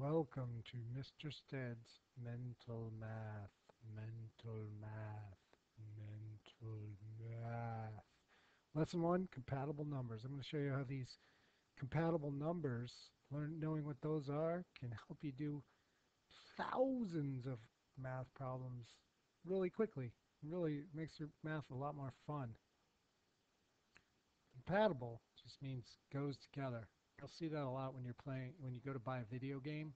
Welcome to Mr. Stead's Mental Math. Mental Math. Mental Math. Lesson 1, compatible numbers. I'm going to show you how these compatible numbers, learn, knowing what those are, can help you do thousands of math problems really quickly. It really makes your math a lot more fun. Compatible just means goes together. You'll see that a lot when you're playing, when you go to buy a video game.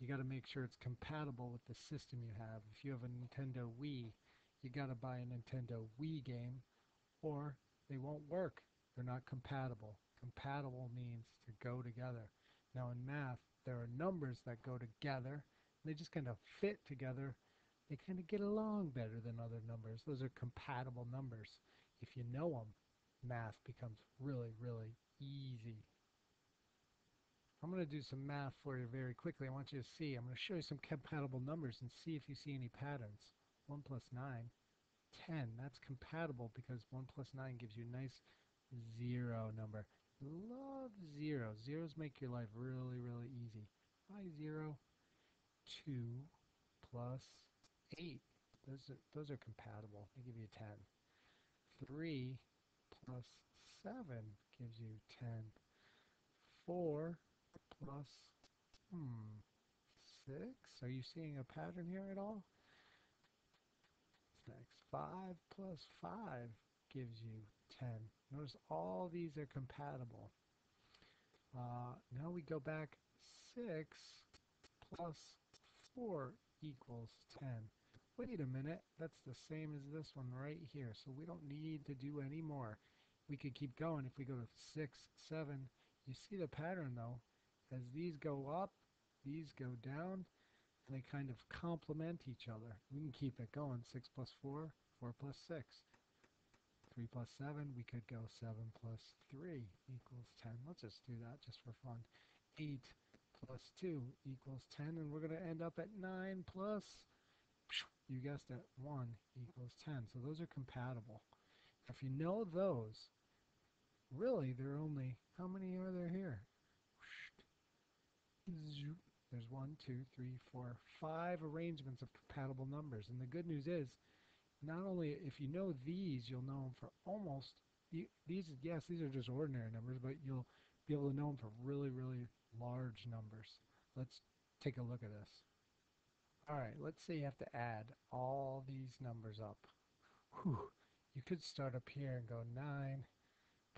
You got to make sure it's compatible with the system you have. If you have a Nintendo Wii, you got to buy a Nintendo Wii game or they won't work. They're not compatible. Compatible means to go together. Now in math, there are numbers that go together. They just kind of fit together. They kind of get along better than other numbers. Those are compatible numbers. If you know them, math becomes really, really easy. I'm going to do some math for you very quickly. I want you to see. I'm going to show you some compatible numbers and see if you see any patterns. 1 plus 9, 10. That's compatible because 1 plus 9 gives you a nice zero number. Love 0. Zeros make your life really, really easy. Why 0? 2 plus 8. Those are, those are compatible. They give you 10. 3 plus 7 gives you 10. 4 plus, hmm, 6? Are you seeing a pattern here at all? next? 5 plus 5 gives you 10. Notice all these are compatible. Uh, now we go back 6 plus 4 equals 10. Wait a minute, that's the same as this one right here, so we don't need to do any more. We could keep going if we go to 6, 7. You see the pattern though. As these go up, these go down, they kind of complement each other. We can keep it going. 6 plus 4, 4 plus 6. 3 plus 7, we could go 7 plus 3 equals 10. Let's just do that just for fun. 8 plus 2 equals 10, and we're going to end up at 9 plus, you guessed it, 1 equals 10. So those are compatible. If you know those, really, there are only, how many are there here? There's one, two, three, four, five arrangements of compatible numbers. And the good news is, not only if you know these, you'll know them for almost, these, yes, these are just ordinary numbers, but you'll be able to know them for really, really large numbers. Let's take a look at this. All right, let's say you have to add all these numbers up. Whew. You could start up here and go 9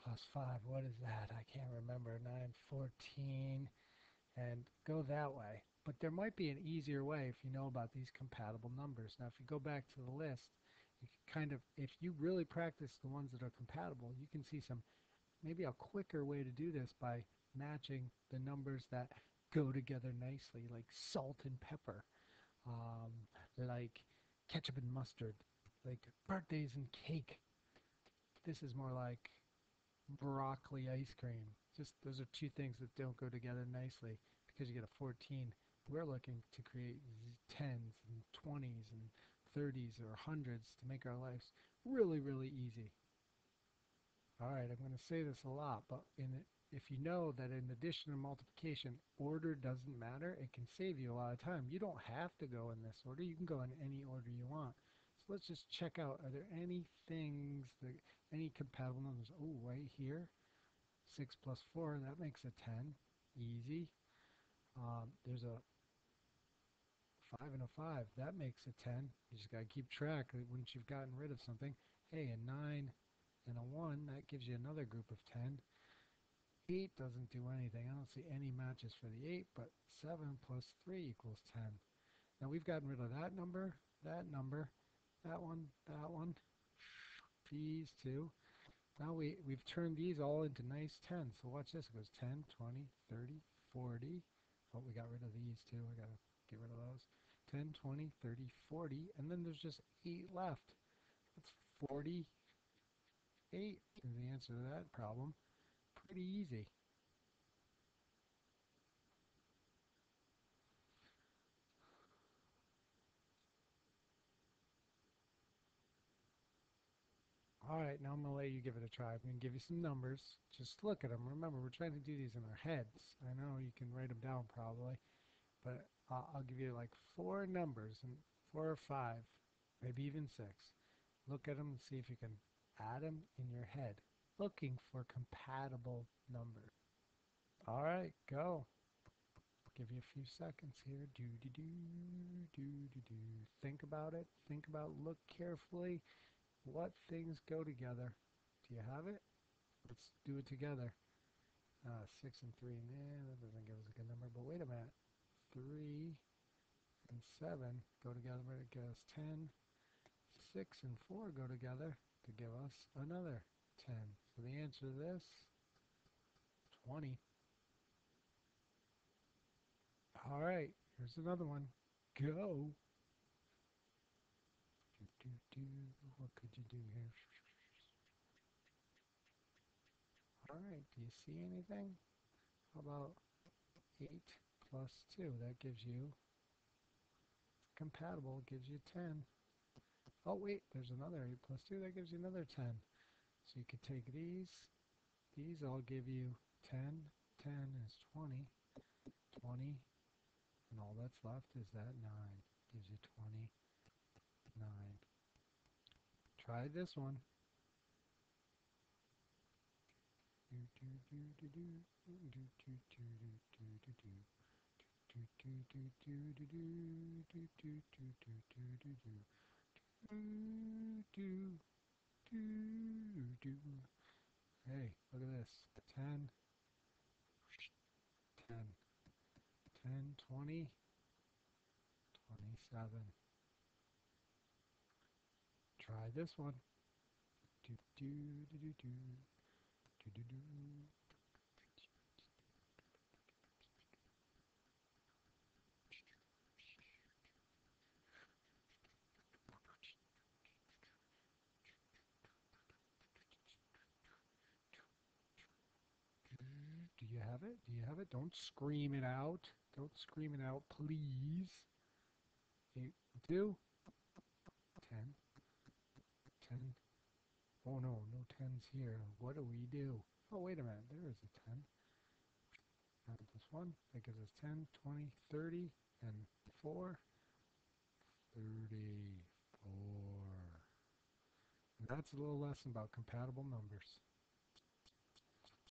plus 5. What is that? I can't remember. 9, 14, and go that way. But there might be an easier way if you know about these compatible numbers. Now, if you go back to the list, you can kind of, if you really practice the ones that are compatible, you can see some, maybe a quicker way to do this by matching the numbers that go together nicely, like salt and pepper, um, like ketchup and mustard, like birthdays and cake. This is more like broccoli ice cream. Just those are two things that don't go together nicely because you get a 14. We're looking to create 10s and 20s and 30s or hundreds to make our lives really, really easy. All right, I'm going to say this a lot, but in if you know that in addition to multiplication, order doesn't matter, it can save you a lot of time. You don't have to go in this order. You can go in any order you want. So let's just check out, are there any things, that, any compatible numbers? Oh, right here, 6 plus 4, that makes a 10. Easy. Um, there's a 5 and a 5. That makes a 10. You just got to keep track once you've gotten rid of something. Hey, a 9 and a 1, that gives you another group of 10. 8 doesn't do anything. I don't see any matches for the 8, but 7 plus 3 equals 10. Now we've gotten rid of that number, that number, that one, that one, these two. Now we, we've turned these all into nice 10s. So watch this. It goes 10, 20, 30, 40. Oh, we got rid of these two. I got to get rid of those. 10, 20, 30, 40. And then there's just 8 left. That's 48 is the answer to that problem. Pretty easy. All right, now I'm going to let you give it a try. I'm going to give you some numbers. Just look at them. Remember, we're trying to do these in our heads. I know you can write them down probably, but I'll, I'll give you like four numbers, and four or five, maybe even six. Look at them and see if you can add them in your head, looking for compatible numbers. All right, go. Give you a few seconds here. Do do do do do do. Think about it. Think about. Look carefully. What things go together? Do you have it? Let's do it together. Uh, six and three. man, that doesn't give us a good number. But wait a minute. Three and seven go together to give us ten. Six and four go together to give us another ten. So the answer to this, 20. All right, here's another one. Go. Do, do, do. Could you do here? All right, do you see anything? How about 8 plus 2? That gives you, compatible, gives you 10. Oh, wait, there's another 8 plus 2. That gives you another 10. So you could take these. These all give you 10. 10 is 20. 20. And all that's left is that 9. Gives you 29. Try this one. Hey, look at this. 10, 10, 20, 27. Try this one. Do do do do do do do do Do you have it? Do you have it? Don't scream it out. Don't scream it out, please. Eight, two, ten, ten. Oh no, no tens here. What do we do? Oh, wait a minute. There is a ten. Nine plus one. That gives us 10, 20, 30, and four. 34. And that's a little lesson about compatible numbers.